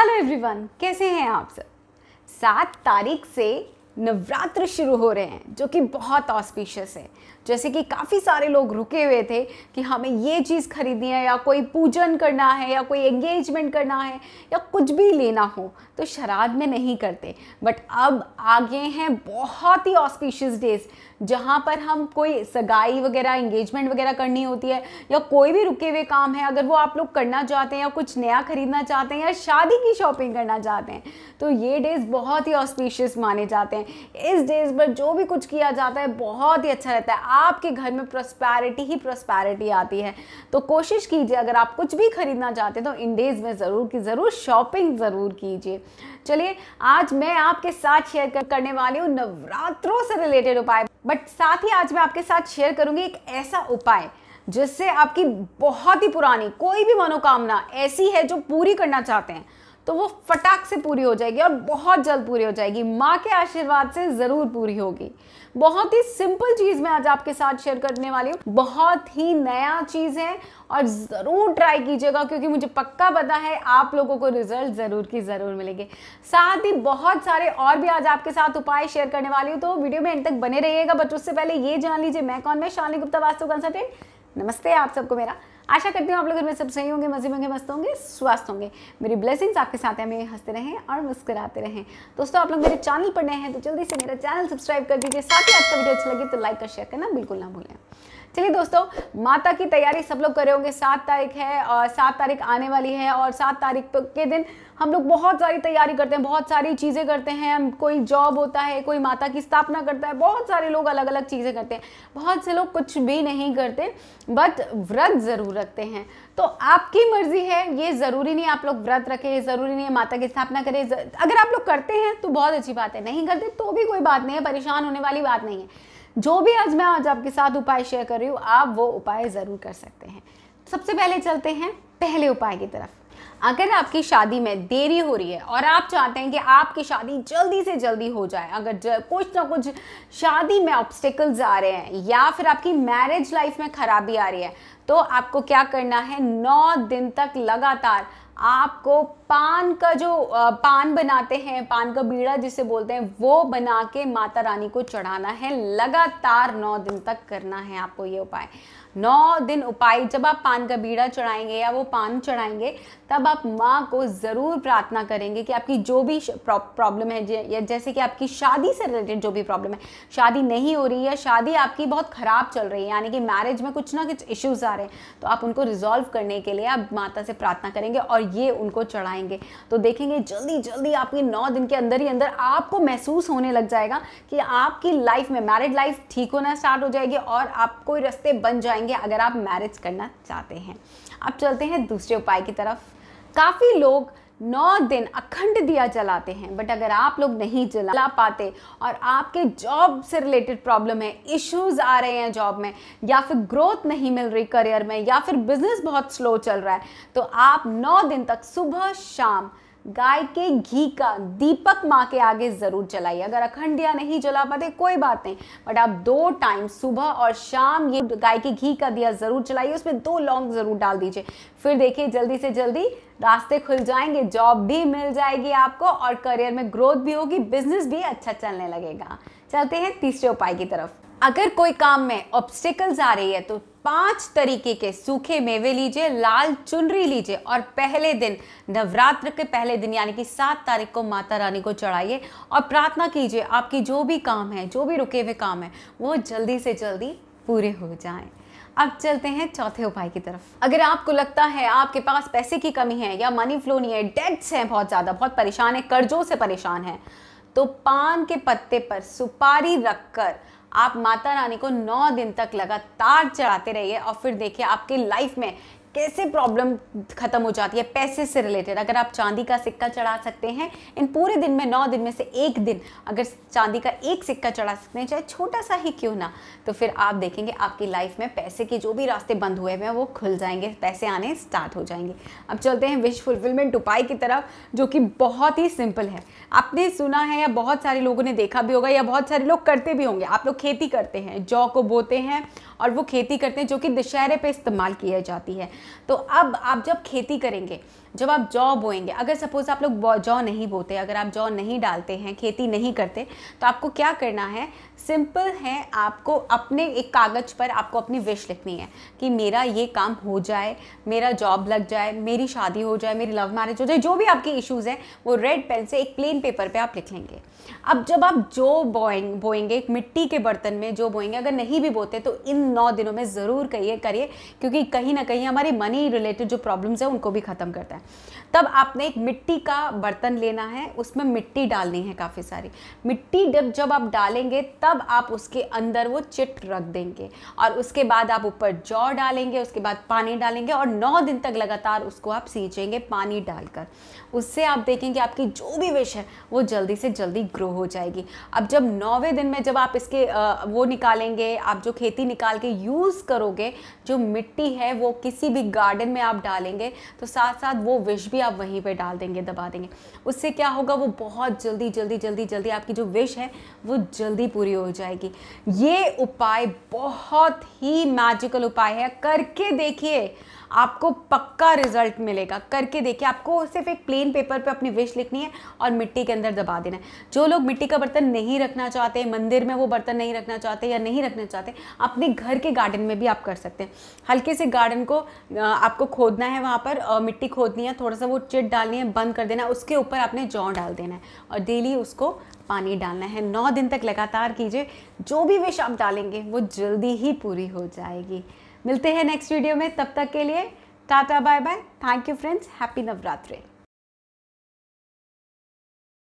Hello everyone कैसे हैं आप सब? सात तारीख से नवरात्र शुरू हो रहे हैं, जो कि बहुत ऑस्पिशियस है। जैसे कि काफ़ी सारे लोग रुके हुए थे कि हमें ये चीज़ खरीदनी है, या कोई पूजन करना है, या कोई एंगेजमेंट करना है, या कुछ भी लेना हो तो शराद में नहीं करते। बट अब आगे हैं बहुत ही ऑस्पिशियस डेज़ जहाँ पर हम कोई सगाई वगैरह इंगेजमेंट वगैरह करनी होती है, या कोई भी रुके हुए काम है, अगर वो आप लोग करना चाहते हैं, या कुछ नया खरीदना चाहते हैं, या शादी की शॉपिंग करना चाहते हैं तो ये डेज़ बहुत ही ऑस्पिशियस माने जाते हैं। इस डेज़ पर जो भी कुछ किया जाता है, बहुत ही अच्छा रहता है। आपके घर में प्रोस्पैरिटी ही प्रोस्पैरिटी आती है। तो कोशिश कीजिए, अगर आप कुछ भी खरीदना चाहते हैं तो इन डेज़ में ज़रूर की, ज़रूर शॉपिंग ज़रूर कीजिए। चलिए, आज मैं आपके साथ शेयर करने वाली हूँ नवरात्रों से रिलेटेड उपाय। बट साथ ही आज मैं आपके साथ शेयर करूँगी एक ऐसा उपाय, जिससे आपकी बहुत ही पुरानी, कोई भी मनोकामना ऐसी है जो पूरी करना चाहते हैं। तो वो फटाक से पूरी हो जाएगी और बहुत जल्द पूरी हो जाएगी। माँ के आशीर्वाद से ज़रूर पूरी होगी। बहुत ही सिंपल चीज़ मैं आज आपके साथ शेयर करने वाली हूँ। बहुत ही नया चीज़ है और ज़रूर ट्राई कीजिएगा क्योंकि मुझे पक्का पता है आप लोगों को रिज़ल्ट ज़रूर की ज़रूर मिलेंगे। साथ ही बहुत सारे और भी आज आपके साथ उपाय शेयर करने वाली हूँ। तो वीडियो में एंड तक बने रहिएगा। बट उससे पहले ये जान लीजिए, मैं कौन? मैं शालिनी गुप्ता, वास्तु कंसल्टेंट नमस्ते आप सबको मेरा। आशा करती हूँ आप लोग घर में सब सही होंगे, मज़े होंगे, मस्त होंगे, स्वस्थ होंगे। मेरी ब्लेसिंग्स आपके साथ हैं हमें हँसते रहें और मुस्कुराते रहें। दोस्तों, आप लोग मेरे चैनल पर नए हैं तो जल्दी से मेरा चैनल सब्सक्राइब कर दीजिए। साथ ही आपका वीडियो अच्छा लगे तो लाइक और शेयर करना बिल्कुल ना भूलें। चलिए दोस्तों, माता की तैयारी सब लोग कर रहे होंगे। सात तारीख है और सात तारीख आने वाली है और सात तारीख के दिन हम लोग बहुत सारी तैयारी करते हैं, बहुत सारी चीज़ें करते हैं। कोई जॉब होता है, कोई माता की स्थापना करता है, बहुत सारे लोग अलग अलग चीज़ें करते हैं। बहुत से लोग कुछ भी नहीं करते बट व्रत ज़रूर रखते हैं। तो आपकी मर्ज़ी है, ये ज़रूरी नहीं आप लोग व्रत रखें ज़रूरी नहीं है माता की स्थापना करें। अगर आप लोग करते हैं तो बहुत अच्छी बात है। नहीं करते तो भी कोई बात नहीं है, परेशान होने वाली बात नहीं है। जो भी आज मैं आज आपके साथ उपाय शेयर कर रही हूँ, आप वो उपाय ज़रूर कर सकते हैं। सबसे पहले चलते हैं पहले उपाय की तरफ़। अगर आपकी शादी में देरी हो रही है और आप चाहते हैं कि आपकी शादी जल्दी से जल्दी हो जाए, अगर कुछ ना कुछ शादी में ऑब्स्टिकल्स आ रहे हैं या फिर आपकी मैरिज लाइफ में खराबी आ रही है तो आपको क्या करना है? नौ दिन तक लगातार आपको पान का जो पान बनाते हैं, पान का बीड़ा जिसे बोलते हैं, वो बना के माता रानी को चढ़ाना है। लगातार नौ दिन तक करना है आपको ये उपाय। नौ दिन उपाय, जब आप पान का बीड़ा चढ़ाएँगे या वो पान चढ़ाएँगे, तब आप माँ को ज़रूर प्रार्थना करेंगे कि आपकी जो भी प्रॉब्लम है या जैसे कि आपकी शादी से रिलेटेड जो भी प्रॉब्लम है, शादी नहीं हो रही है शादी आपकी बहुत ख़राब चल रही है, यानी कि मैरिज में कुछ ना कुछ इश्यूज़ आ रहे हैं तो आप उनको रिजॉल्व करने के लिए आप माता से प्रार्थना करेंगे और ये उनको चढ़ाएँगे। तो देखेंगे जल्दी जल्दी आपकी नौ दिन के अंदर ही अंदर आपको महसूस होने लग जाएगा कि आपकी लाइफ में मैरिड लाइफ ठीक होना स्टार्ट हो जाएगी और आप कोई रस्ते बन जाएँगे। अगर आप मैरिज करना चाहते हैं। अब चलते हैं दूसरे उपाय की तरफ़। काफ़ी लोग नौ दिन अखंड दिया जलाते हैं बट अगर आप लोग नहीं जला पाते और आपके जॉब से रिलेटेड प्रॉब्लम है इश्यूज़ आ रहे हैं जॉब में, या फिर ग्रोथ नहीं मिल रही करियर में, या फिर बिज़नेस बहुत स्लो चल रहा है तो आप नौ दिन तक सुबह शाम गाय के घी का दीपक माँ के आगे ज़रूर जलाइए। अगर अखंडिया नहीं जला पाते, कोई बात नहीं। बट आप दो टाइम सुबह और शाम, ये गाय के घी का दिया ज़रूर जलाइए। उसमें दो लौंग ज़रूर डाल दीजिए। फिर देखिए, जल्दी से जल्दी रास्ते खुल जाएँगे जॉब भी मिल जाएगी आपको और करियर में ग्रोथ भी होगी बिज़नेस भी अच्छा चलने लगेगा। चलते हैं तीसरे उपाय की तरफ़। अगर कोई काम में ऑब्स्टिकल्स आ रही है तो पाँच तरीके के सूखे मेवे लीजिए, लाल चुनरी लीजिए और पहले दिन, नवरात्र के पहले दिन, यानी कि सात तारीख को माता रानी को चढ़ाइए और प्रार्थना कीजिए, आपकी जो भी काम है, जो भी रुके हुए काम है, वो जल्दी से जल्दी पूरे हो जाएँ। अब चलते हैं चौथे उपाय की तरफ़। अगर आपको लगता है आपके पास पैसे की कमी है या मनी फ्लो नहीं है डेट्स हैं बहुत ज़्यादा, बहुत परेशान है, कर्जों से परेशान है तो पान के पत्ते पर सुपारी रखकर आप माता रानी को नौ दिन तक लगातार चढ़ाते रहिए और फिर देखिए आपके लाइफ में कैसे प्रॉब्लम खत्म हो जाती है, पैसे से रिलेटेड अगर आप चांदी का सिक्का चढ़ा सकते हैं, इन पूरे दिन में, नौ दिन में से एक दिन अगर चांदी का एक सिक्का चढ़ा सकते हैं, चाहे छोटा सा ही क्यों ना तो फिर आप देखेंगे आपकी लाइफ में पैसे के जो भी रास्ते बंद हुए हैं, वो खुल जाएँगे, पैसे आने स्टार्ट हो जाएँगे। अब चलते हैं विश फुलफिलमेंट उपाय की तरफ़, जो कि बहुत ही सिंपल है। आपने सुना है या बहुत सारे लोगों ने देखा भी होगा, या बहुत सारे लोग करते भी होंगे। आप लोग खेती करते हैं, जौ को बोते हैं और वो खेती करते हैं, जो कि दशहरे पे इस्तेमाल की जाती है। तो अब आप जब खेती करेंगे, जब आप जौ बोएँगे, अगर सपोज़ आप लोग जौ नहीं बोते, अगर आप जौ नहीं डालते हैं, खेती नहीं करते तो आपको क्या करना है सिंपल है आपको अपने एक कागज़ पर आपको अपनी विश लिखनी है कि मेरा ये काम हो जाए, मेरा जॉब लग जाए, मेरी शादी हो जाए, मेरी लव मैरिज हो जाए, जो भी आपके इश्यूज़ हैं, वो रेड पेन से एक प्लेन पेपर पे आप लिख लेंगे। अब जब आप जो बोएँगे बोएँगे, एक मिट्टी के बर्तन में जो बोएँगे, अगर नहीं भी बोते तो इन नौ दिनों में ज़रूर करिए करिए, क्योंकि कहीं ना कहीं हमारी मनी रिलेटेड जो प्रॉब्लम्स है, उनको भी ख़त्म करता है। तब आपने एक मिट्टी का बर्तन लेना है, उसमें मिट्टी डालनी है काफ़ी सारी। मिट्टी जब जब आप डालेंगे, तब आप उसके अंदर वो चिट रख देंगे। और उसके बाद आप ऊपर जौ डालेंगे, उसके बाद पानी डालेंगे और नौ दिन तक लगातार उसको आप सींचेंगे पानी डालकर। उससे आप देखेंगे आपकी जो भी विश है, वो जल्दी से जल्दी ग्रो हो जाएगी। अब जब नौवें दिन में जब आप इसके वो निकालेंगे, आप जो खेती निकाल के यूज़ करोगे, जो मिट्टी है, वो किसी भी गार्डन में आप डालेंगे तो साथ साथ वो विश भी आप वहीं पर डाल देंगे, दबा देंगे। उससे क्या होगा, वो बहुत जल्दी जल्दी जल्दी जल्दी आपकी जो विश है, वो जल्दी पूरी हो जाएगी। ये उपाय बहुत ही मैजिकल उपाय है। करके देखिए आपको पक्का रिज़ल्ट मिलेगा। करके देखिए, आपको सिर्फ़ एक प्लेन पेपर पे अपनी विश लिखनी है और मिट्टी के अंदर दबा देना है। जो लोग मिट्टी का बर्तन नहीं रखना चाहते, मंदिर में वो बर्तन नहीं रखना चाहते या नहीं रखना चाहते, अपने घर के गार्डन में भी आप कर सकते हैं। हल्के से गार्डन को आपको खोदना है वहाँ पर मिट्टी खोदनी है, थोड़ा सा वो चिट डालनी है, बंद कर देना उसके ऊपर आपने जौ डाल देना है और डेली उसको पानी डालना है। नौ दिन तक लगातार कीजिए, जो भी विश आप डालेंगे, वो जल्दी ही पूरी हो जाएगी। मिलते हैं नेक्स्ट वीडियो में, तब तक के लिए tata bye bye. Thank you friends happy Navratri